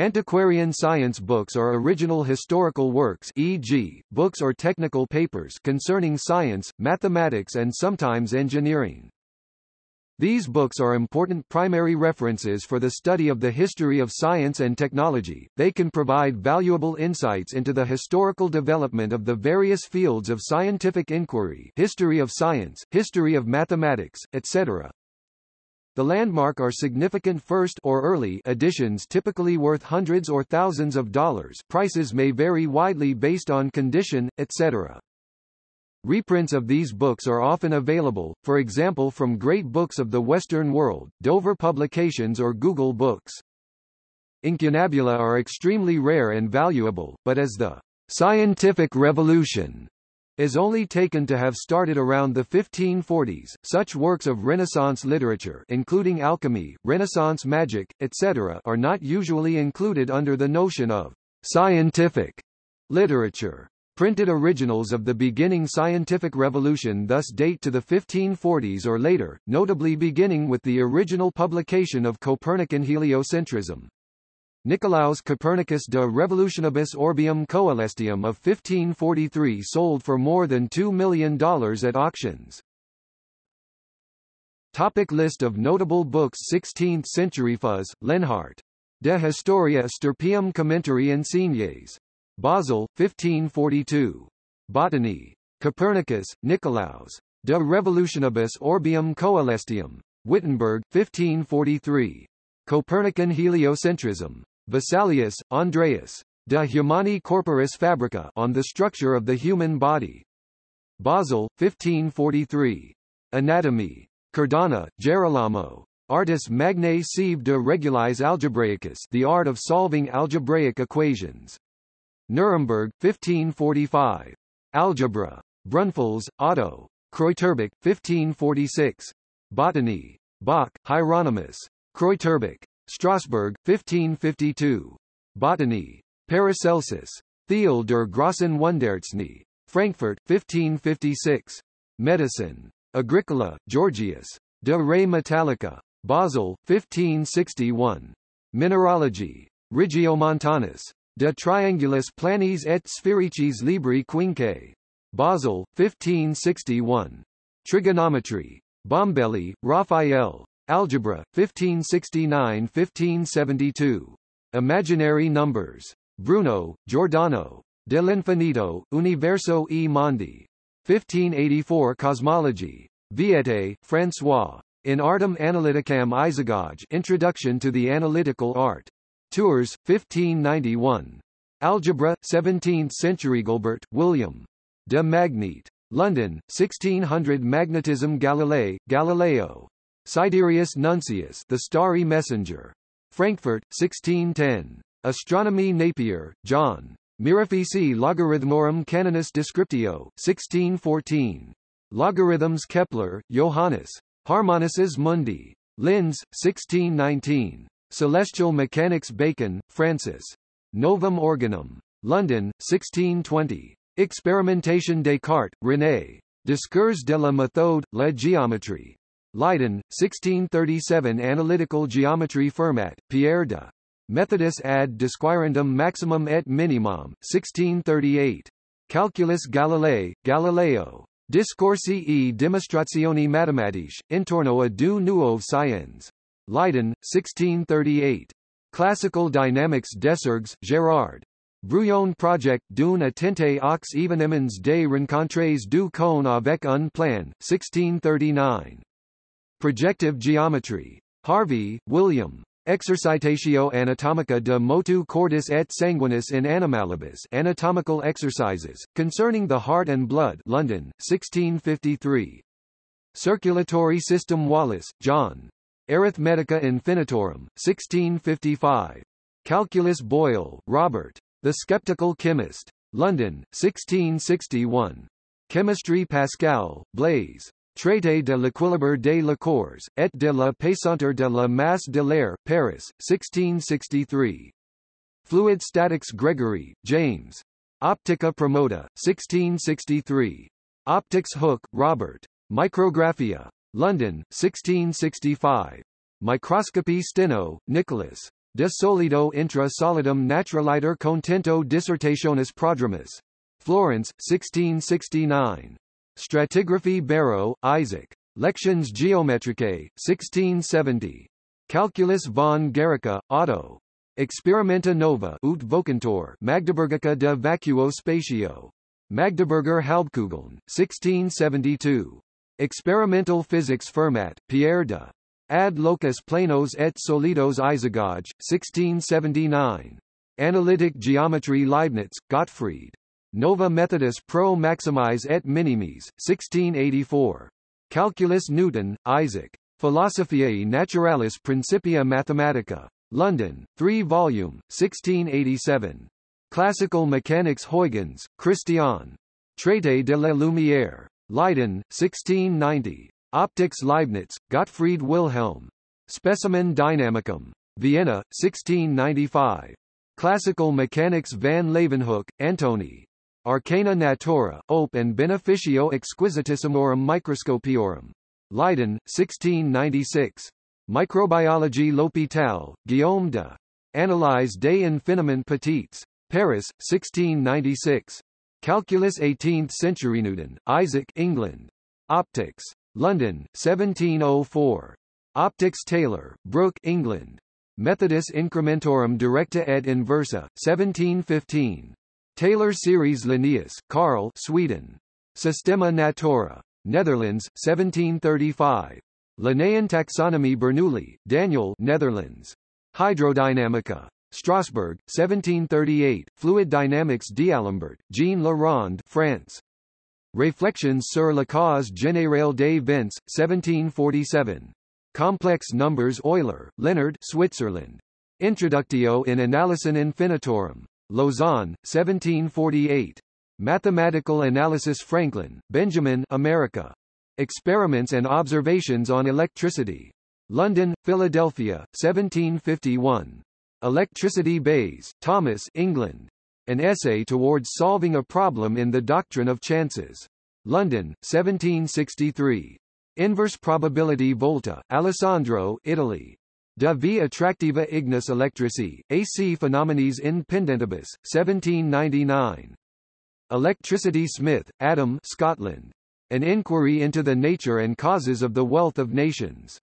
Antiquarian science books are original historical works e.g., books or technical papers concerning science, mathematics and sometimes engineering. These books are important primary references for the study of the history of science and technology. They can provide valuable insights into the historical development of the various fields of scientific inquiry, history of science, history of mathematics, etc. The landmark are significant first or early editions typically worth hundreds or thousands of dollars prices may vary widely based on condition, etc. Reprints of these books are often available, for example from Great Books of the Western World, Dover Publications or Google Books. Incunabula are extremely rare and valuable, but as the scientific revolution is only taken to have started around the 1540s. Such works of Renaissance literature including alchemy, Renaissance magic, etc. are not usually included under the notion of scientific literature. Printed originals of the beginning scientific revolution thus date to the 1540s or later, notably beginning with the original publication of Copernican heliocentrism. Nicolaus Copernicus de Revolutionibus Orbium Coelestium of 1543 sold for more than $2 million at auctions. Topic list of notable books 16th century Fuchs, Leonhart. De Historia Stirpium Commentari Insignes. Basel, 1542. Botany. Copernicus, Nicolaus. De Revolutionibus Orbium Coelestium. Wittenberg, 1543. Copernican Heliocentrism. Vesalius, Andreas. De Humani Corporis Fabrica on the structure of the human body. Basel, 1543. Anatomy. Cardano, Gerolamo. Artis magnae sive de regulis algebraicis the art of solving algebraic equations. Nuremberg, 1545. Algebra. Brunfels, Otto. Kreuterbuch, 1546. Botany. Bock, Hieronymus. Kreuterbuch. Strasbourg, 1552. Botany. Paracelsus. Thiel der Grossen Wunderzne. Frankfurt, 1556. Medicine. Agricola, Georgius. De Re Metallica. Basel, 1561. Mineralogy. Regiomontanus. De Triangulis Planis et Sphericis Libri Quinque. Basel, 1561. Trigonometry. Bombelli, Raphael. Algebra, 1569–1572. Imaginary Numbers. Bruno, Giordano. Dell'Infinito, Universo e Mondi. 1584 Cosmology. Viette, François. In Artem Analyticam Isagoge Introduction to the Analytical Art. Tours, 1591. Algebra, 17th century Gilbert, William. De Magnete. London, 1600 Magnetism Galilei, Galileo. Sidereus Nuncius The Starry Messenger. Frankfurt, 1610. Astronomy Napier, John. Mirifici Logarithmorum Canonis Descriptio, 1614. Logarithms Kepler, Johannes. Harmonices Mundi. Linz, 1619. Celestial Mechanics Bacon, Francis. Novum Organum. London, 1620. Experimentation Descartes, René. Discours de la méthode, la géométrie. Leiden, 1637 Analytical Geometry Fermat, Pierre de. Methodus ad disquirendum maximum et minimum, 1638. Calculus Galilei, Galileo. Discorsi e dimostrazioni matematiche, intorno a due nuove scienze. Leiden, 1638. Classical Dynamics Desargues, Gérard. Brouillon Project d'une attente aux événements des rencontres du cône avec un plan, 1639. Projective Geometry. Harvey, William. Exercitatio Anatomica de motu cordis et sanguinis in animalibus Anatomical Exercises, Concerning the Heart and Blood London, 1653. Circulatory System Wallis, John. Arithmetica Infinitorum, 1655. Calculus Boyle, Robert. The Sceptical Chymist. London, 1661. Chemistry Pascal, Blaise. Traité de l'équilibre des liqueurs, et de la pesanteur de la masse de l'air, Paris, 1663. Fluid Statics Gregory, James. Optica Promota, 1663. Optics Hooke, Robert. Micrographia. London, 1665. Microscopy Steno, Nicholas. De solido intra solidum naturaliter contento dissertationis prodromus. Florence, 1669. Stratigraphy Barrow, Isaac. Lectiones Geometricae, 1670. Calculus von Guericke, Otto. Experimenta nova ut vocantor Magdeburgica de vacuo spatio. Magdeburger Halbkugeln, 1672. Experimental Physics Fermat, Pierre de. Ad locus planos et solidos Isagoge, 1679. Analytic Geometry Leibniz, Gottfried. Nova Methodus pro maximis et minimis, 1684. Calculus Newton, Isaac. Philosophiae Naturalis Principia Mathematica. London, 3 volume, 1687. Classical Mechanics Huygens, Christian. Traité de la Lumière. Leiden, 1690. Optics Leibniz, Gottfried Wilhelm. Specimen Dynamicum. Vienna, 1695. Classical Mechanics van Leeuwenhoek, Antony. Arcana Naturae, Op and Beneficio Exquisitissimum Microscopiorum. Leiden, 1696. Microbiology L'Hôpital, Guillaume de. Analyse des infiniment petites. Paris, 1696. Calculus 18th century Newton, Isaac England. Opticks. London, 1704. Optics Taylor, Brooke England. Methodus Incrementorum Directa et Inversa, 1715. Taylor Series Linnaeus, Carl Sweden. Systema Naturae. Netherlands, 1735. Linnaean Taxonomy Bernoulli, Daniel Netherlands. Hydrodynamica. Strasbourg, 1738. Fluid Dynamics d'Alembert, Jean Le Rond, France. Réflexions sur la cause générale des vents, 1747. Complex numbers Euler, Leonhard Switzerland. Introductio in Analysin Infinitorum. Lausanne, 1748. Mathematical Analysis Franklin, Benjamin America. Experiments and Observations on Electricity. London, Philadelphia, 1751. Electricity Bayes, Thomas England. An Essay Towards Solving a Problem in the Doctrine of Chances. London, 1763. Inverse Probability Volta, Alessandro Italy. De via attractiva ignis electrici, AC phenomenis in pendentibus, 1799. Electricity Smith, Adam Scotland. An Inquiry into the Nature and Causes of the Wealth of Nations.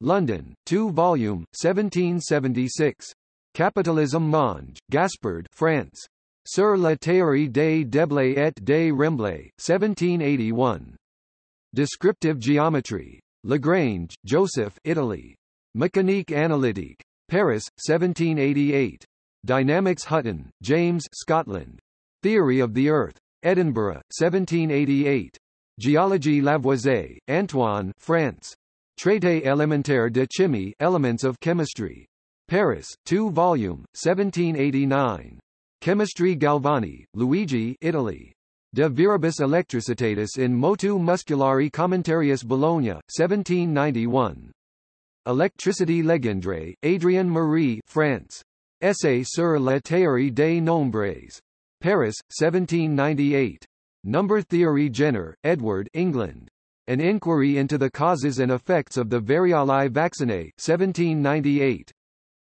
London, 2 volume, 1776. Capitalism Monge, Gaspard France. Sur la théorie des déblais et des remblais, 1781. Descriptive Geometry. Lagrange, Joseph Italy. Mécanique analytique. Paris, 1788. Dynamics Hutton, James Scotland. Theory of the Earth. Edinburgh, 1788. Geology Lavoisier, Antoine France. Traité élémentaire de chimie Elements of Chemistry. Paris, 2 volume, 1789. Chemistry Galvani, Luigi Italy. De Viribus Electricitatis in Motu Musculari Commentarius Bologna, 1791. Electricity Legendre, Adrien Marie France. Essay sur la théorie des nombres. Paris, 1798. Number Theory Jenner, Edward England. An Inquiry into the Causes and Effects of the Variolae Vaccinae, 1798.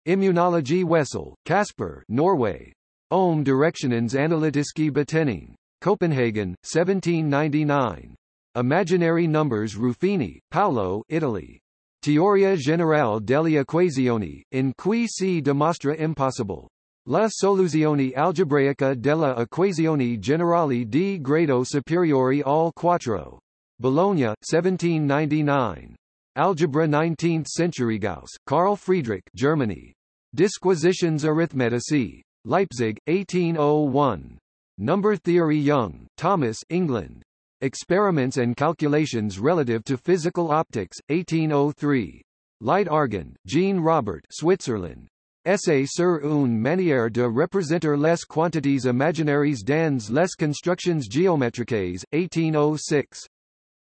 Immunology Wessel, Casper Norway. Om Directionens Analytiske Betenning. Copenhagen, 1799. Imaginary Numbers Ruffini, Paolo Italy. Teoria generale delle equazioni, in cui si dimostra impossible. La soluzione algebraica della equazioni generali di grado superiore al quattro. Bologna, 1799. Algebra 19th century Gauss, Carl Friedrich Germany. Disquisitiones Arithmeticae. Leipzig, 1801. Number Theory Young, Thomas England. Experiments and Calculations Relative to Physical Optics, 1803. Light Argand, Jean Robert Switzerland. Essay sur une manière de représenter les quantités imaginaires dans les constructions géométriques, 1806.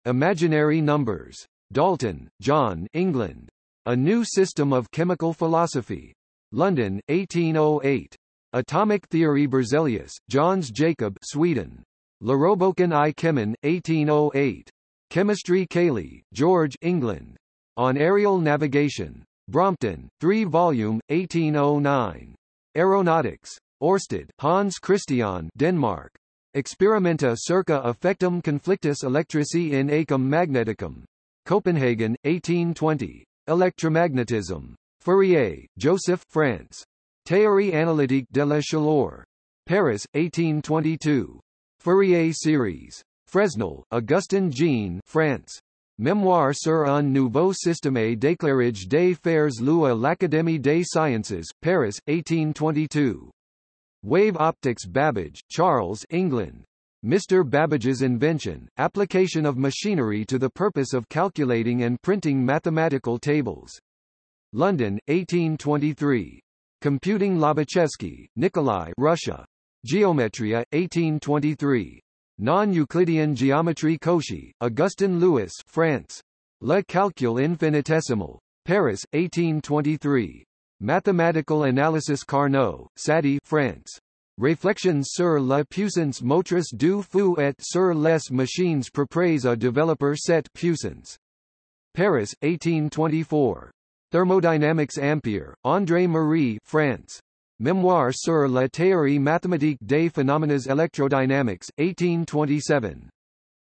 Imaginary Numbers. Dalton, John England. A New System of Chemical Philosophy. London, 1808. Atomic Theory Berzelius, Jöns Jacob Sweden. Loroboken i Chemin, 1808. Chemistry Cayley, George England. On Aerial Navigation. Brompton, 3 volume, 1809. Aeronautics. Orsted, Hans Christian Denmark. Experimenta circa effectum conflictus electrici in acum magneticum. Copenhagen, 1820. Electromagnetism. Fourier, Joseph, France. Théorie analytique de la chaleur. Paris, 1822. Fourier series. Fresnel, Augustin Jean, France. Mémoire sur un nouveau système d'éclairage des fers lu à l'Académie des sciences, Paris, 1822. Wave optics Babbage, Charles England. Mr. Babbage's invention, application of machinery to the purpose of calculating and printing mathematical tables. London, 1823. Computing Lobachevsky, Nikolai Russia. Geometria, 1823. Non-Euclidean geometry Cauchy, Augustin Louis France. Le calcul infinitésimal. Paris, 1823. Mathematical analysis Carnot, Sadi France. Réflexions sur la puissance motrice du feu et sur les machines propres à développer cette puissance. Paris, 1824. Thermodynamics Ampère, André-Marie France. Mémoire sur la théorie mathématique des phénomènes électrodynamiques, 1827.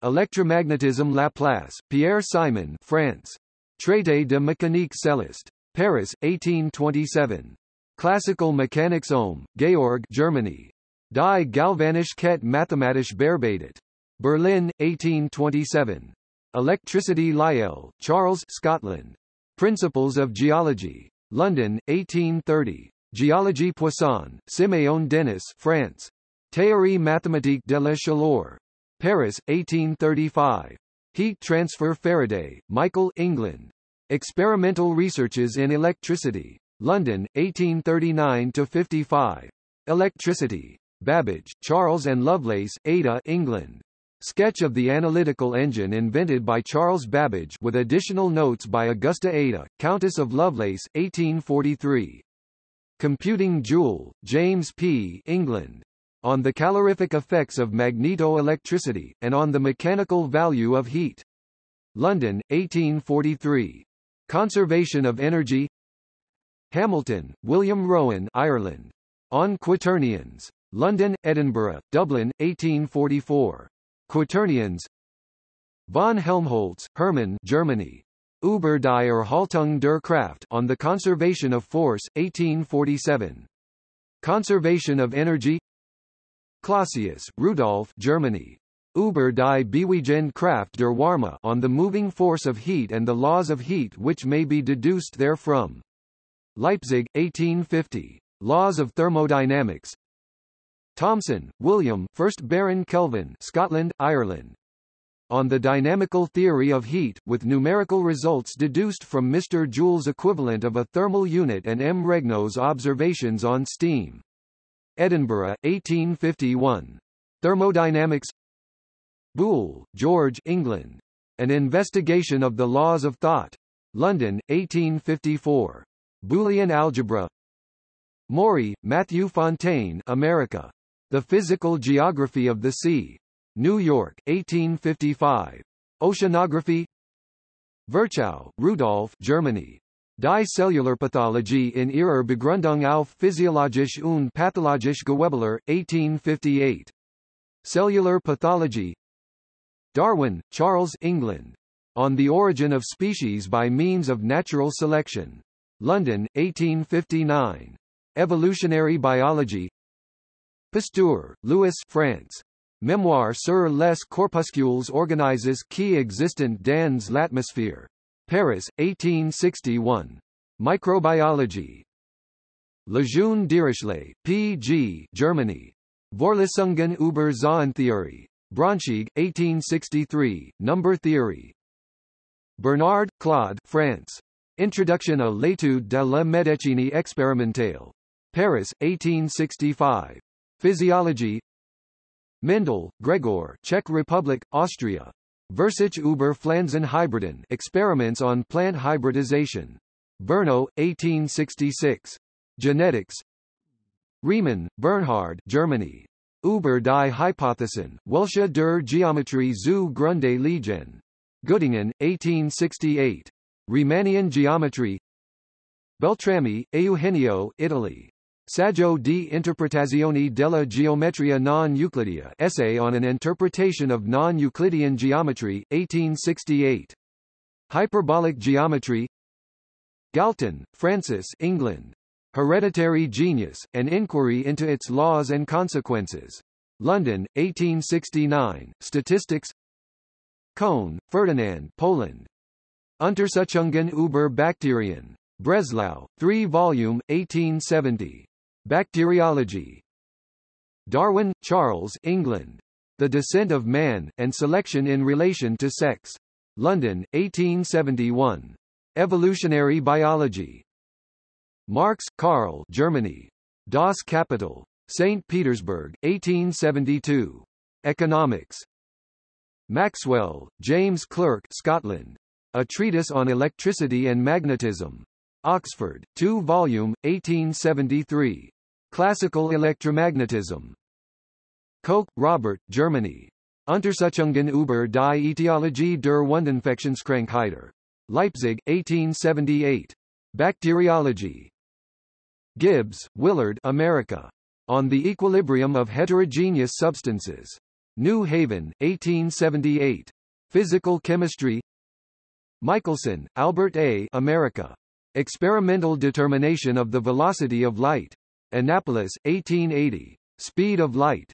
Electromagnetism Laplace, Pierre Simon France. Traité de mécanique céleste. Paris, 1827. Classical Mechanics Ohm, Georg Germany. Die galvanische Kette mathematisch bearbeitet. Berlin, 1827. Electricity Lyell, Charles Scotland. Principles of Geology. London, 1830. Geology Poisson, Siméon Denis France. Théorie mathématique de la chaleur. Paris, 1835. Heat transfer Faraday, Michael England. Experimental Researches in Electricity. London, 1839-55. Electricity. Babbage, Charles and Lovelace, Ada, England. Sketch of the analytical engine invented by Charles Babbage with additional notes by Augusta Ada, Countess of Lovelace, 1843. Computing Joule, James P. England. On the calorific effects of magneto-electricity, and on the mechanical value of heat. London, 1843. Conservation of Energy Hamilton, William Rowan Ireland. On Quaternions. London, Edinburgh, Dublin, 1844. Quaternions Von Helmholtz, Hermann Germany. Über die Erhaltung der Kraft on the Conservation of Force, 1847. Conservation of Energy Clausius, Rudolf Germany. Über die Bewegung Kraft der Wärme on the moving force of heat and the laws of heat which may be deduced therefrom. Leipzig, 1850. Laws of Thermodynamics Thomson, William 1st Baron Kelvin Scotland, Ireland on the dynamical theory of heat, with numerical results deduced from Mr. Joule's equivalent of a thermal unit and M. Regnault's observations on steam. Edinburgh, 1851. Thermodynamics Boole, George England. An Investigation of the Laws of Thought. London, 1854. Boolean Algebra Maury, Matthew Fontaine America. The Physical Geography of the Sea. New York, 1855. Oceanography Virchow, Rudolf Germany. Die Cellularpathologie in ihrer Begründung auf physiologisch und pathologisch Gewebelehre, 1858. Cellular Pathology Darwin, Charles England. On the Origin of Species by Means of Natural Selection. London, 1859. Evolutionary Biology Pasteur, Louis France. Mémoire sur les corpuscules organises qui existent dans l'atmosphère. Paris, 1861. Microbiology. Lejeune Dirichlet, P.G. Germany. Vorlesungen über Zahlentheorie. Braunschweig, 1863, Number Theory. Bernard, Claude France. Introduction à l'étude de la médecine expérimentale. Paris, 1865. Physiology Mendel, Gregor Czech Republic, Austria. Versich über Pflanzenhybriden Experiments on Plant Hybridization. Brno, 1866. Genetics Riemann, Bernhard Germany. Über die Hypothesen, welche der Geometrie zu Grunde liegen. Göttingen, 1868. Riemannian geometry Beltrami, Eugenio, Italy. Saggio di interpretazione della geometria non Euclidea Essay on an Interpretation of Non-Euclidean Geometry, 1868. Hyperbolic Geometry Galton, Francis England. Hereditary Genius, An Inquiry into Its Laws and Consequences. London, 1869, Statistics Cohn, Ferdinand Poland. Untersuchungen über Bakterien. Breslau, 3 volume, 1870. Bacteriology. Darwin, Charles England. The Descent of Man, and Selection in Relation to Sex. London, 1871. Evolutionary Biology. Marx, Karl Germany. Das Kapital. St. Petersburg, 1872. Economics. Maxwell, James Clerk Scotland. A Treatise on Electricity and Magnetism. Oxford, 2 volume, 1873. Classical Electromagnetism. Koch, Robert, Germany. Untersuchungen über die Etiologie der Wundinfektionskrankheiten. Leipzig, 1878. Bacteriology. Gibbs, Willard America. On the Equilibrium of Heterogeneous Substances. New Haven, 1878. Physical Chemistry Michelson, Albert A. America. Experimental Determination of the Velocity of Light. Annapolis, 1880. Speed of Light.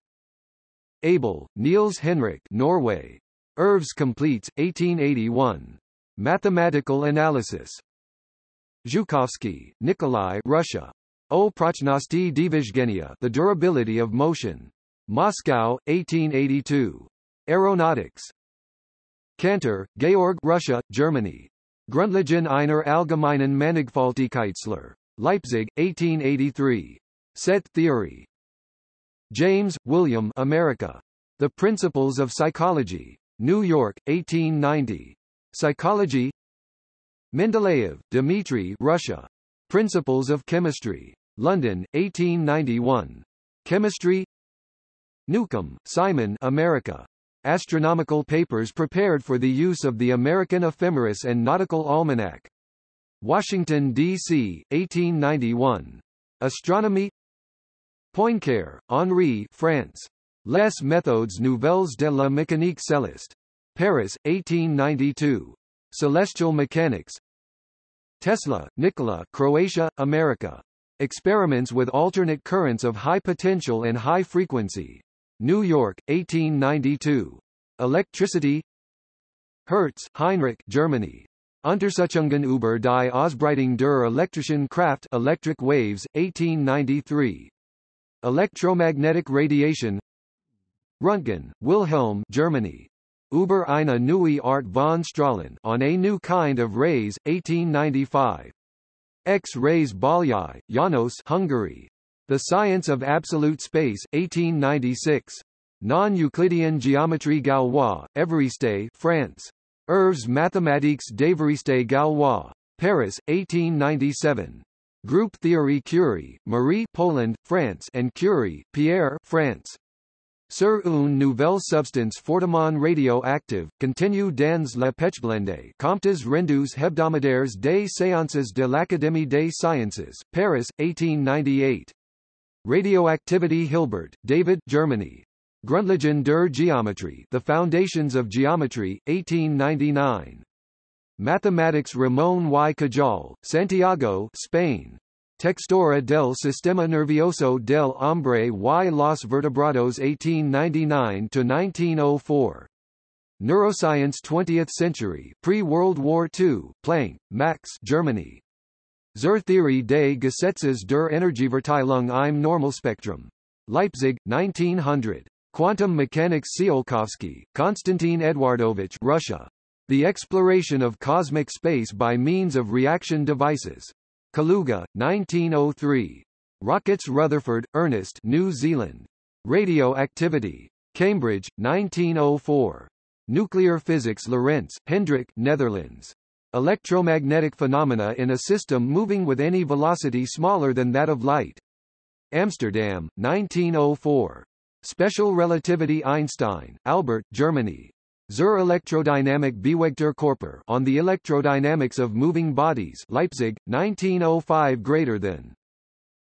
Abel, Niels Henrik Norway. Œuvres Complètes, 1881. Mathematical Analysis. Zhukovsky, Nikolai Russia. O Prochnosti Dvizhgenia The Durability of Motion. Moscow, 1882. Aeronautics. Cantor, Georg Russia, Germany. Grundlagen einer allgemeinen Mannigfaltigkeitslehre. Leipzig, 1883. Set theory. James, William America. The Principles of Psychology. New York, 1890. Psychology Mendeleev, Dmitry Russia. Principles of Chemistry. London, 1891. Chemistry Newcomb, Simon America. Astronomical papers prepared for the use of the American Ephemeris and Nautical Almanac. Washington, D.C., 1891. Astronomy Poincare, Henri France. Les méthodes nouvelles de la mécanique céleste. Paris, 1892. Celestial Mechanics Tesla, Nikola Croatia, America. Experiments with alternate currents of high potential and high frequency. New York, 1892. Electricity Hertz, Heinrich Germany. Untersuchungen über die Ausbreitung der elektrischen Kraft Electric Waves, 1893. Electromagnetic Radiation Röntgen, Wilhelm Germany. Über eine neue Art von Strahlen on a new kind of rays, 1895. X-rays Bolyai, Janos Hungary. The Science of Absolute Space, 1896. Non-Euclidean Geometry Galois, Évariste, France. Œuvres mathématiques d'Évariste Galois. Paris, 1897. Group Theory Curie, Marie Poland, France and Curie, Pierre France. Sur une nouvelle substance fortement radioactive, continue dans la Pechblende Comptes rendus hebdomadaires des séances de l'Académie des sciences, Paris, 1898. Radioactivity Hilbert, David Germany. Grundlagen der Geometrie The Foundations of Geometry, 1899. Mathematics Ramón y Cajal, Santiago, Spain. Textura del Sistema Nervioso del Hombre y los Vertebrados 1899–1904. Neuroscience 20th Century Pre-World War II, Planck, Max Germany. Zur Theorie des Gesetzes der Energieverteilung im Normalspektrum. Leipzig, 1900. Quantum Mechanics Tsiolkovsky, Konstantin Eduardovich Russia. The Exploration of Cosmic Space by Means of Reaction Devices. Kaluga, 1903. Rockets Rutherford, Ernest New Zealand. Radioactivity. Cambridge, 1904. Nuclear Physics Lorentz, Hendrik Netherlands. Electromagnetic phenomena in a system moving with any velocity smaller than that of light. Amsterdam, 1904. Special Relativity Einstein, Albert, Germany. Zur Elektrodynamik Bewegter Körper on the electrodynamics of moving bodies Leipzig, 1905 greater than.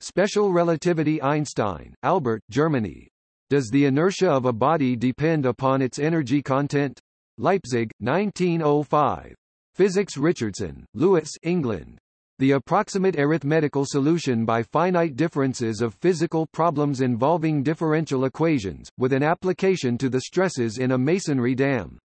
Special Relativity Einstein, Albert, Germany. Does the inertia of a body depend upon its energy content? Leipzig, 1905. Physics Richardson, Lewis England. The approximate arithmetical solution by finite differences of physical problems involving differential equations, with an application to the stresses in a masonry dam.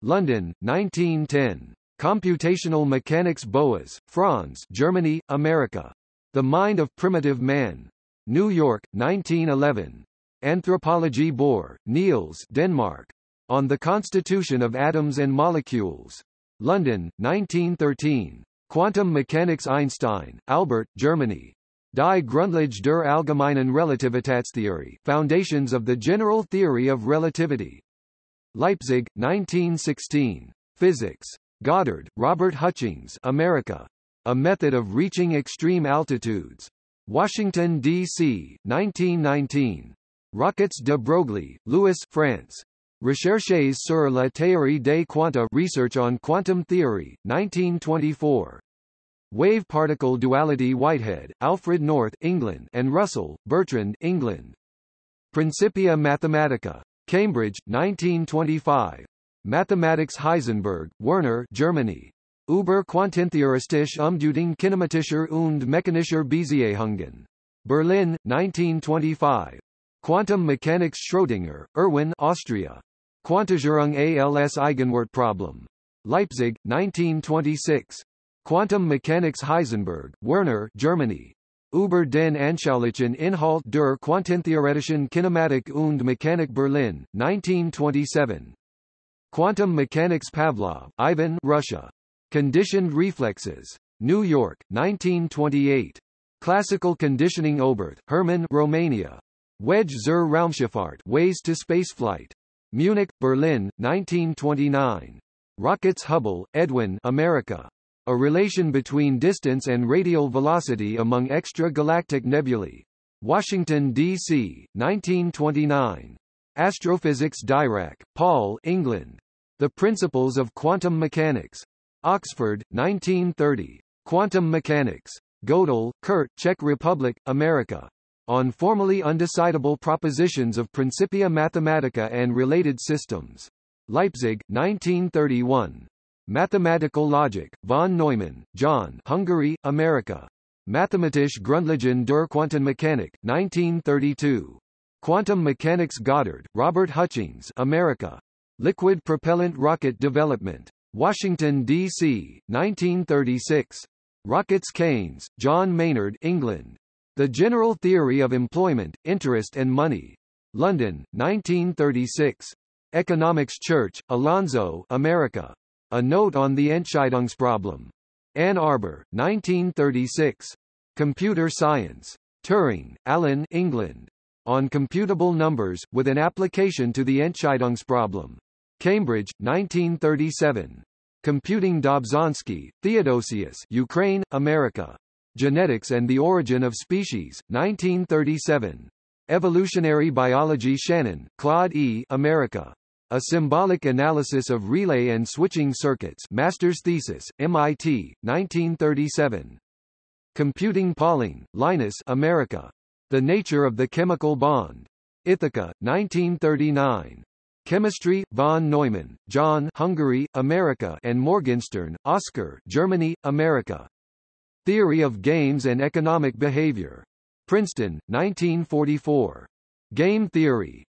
London, 1910. Computational Mechanics Boas, Franz Germany, America. The Mind of Primitive Man. New York, 1911. Anthropology Bohr, Niels Denmark. On the Constitution of Atoms and Molecules. London, 1913. Quantum Mechanics Einstein, Albert, Germany. Die Grundlage der allgemeinen Relativitätstheorie Foundations of the General Theory of Relativity. Leipzig, 1916. Physics. Goddard, Robert Hutchings America. A Method of Reaching Extreme Altitudes. Washington, D.C., 1919. Rockets de Broglie, Louis, France. Recherches sur la théorie des quanta Research on Quantum Theory, 1924. Wave-particle duality Whitehead, Alfred North England and Russell, Bertrand England. Principia Mathematica. Cambridge, 1925. Mathematics Heisenberg, Werner Germany. Über quantentheoretische Umdeutung kinematischer und mechanischer Beziehungen. Berlin, 1925. Quantum Mechanics Schrödinger, Erwin Austria. Quantisierung als Eigenwertproblem. Leipzig, 1926. Quantum Mechanics Heisenberg, Werner Germany. Über den anschaulichen Inhalt der Quantentheoretischen Kinematik und Mechanik Berlin, 1927. Quantum Mechanics Pavlov, Ivan Russia. Conditioned Reflexes. New York, 1928. Classical Conditioning Oberth, Hermann Romania. Wege zur Raumschifffahrt Ways to Spaceflight. Munich, Berlin, 1929. Rockets Hubble, Edwin America. A relation between distance and radial velocity among extragalactic nebulae. Washington, D.C., 1929. Astrophysics Dirac, Paul England. The Principles of Quantum Mechanics. Oxford, 1930. Quantum Mechanics. Gödel, Kurt Czech Republic, America. On formally undecidable propositions of Principia Mathematica and related systems. Leipzig, 1931. Mathematical Logic, von Neumann, John Hungary, America. Mathematische Grundlagen der Quantenmechanik, 1932. Quantum Mechanics Goddard, Robert Hutchings America. Liquid Propellant Rocket Development. Washington, D.C., 1936. Rockets Keynes, John Maynard England. The General Theory of Employment, Interest and Money. London, 1936. Economics Church, Alonzo America. A Note on the Entscheidungsproblem. Ann Arbor, 1936. Computer Science. Turing, Alan England. On Computable Numbers, with an Application to the Entscheidungsproblem. Cambridge, 1937. Computing Dobzhansky, Theodosius Ukraine, America. Genetics and the Origin of Species, 1937. Evolutionary Biology Shannon, Claude E. America. A Symbolic Analysis of Relay and Switching Circuits Master's Thesis, MIT, 1937. Computing Pauling, Linus America. The Nature of the Chemical Bond. Ithaca, 1939. Chemistry, von Neumann, John Hungary, America and Morgenstern, Oscar Germany, America. Theory of Games and Economic Behavior. Princeton, 1944. Game Theory.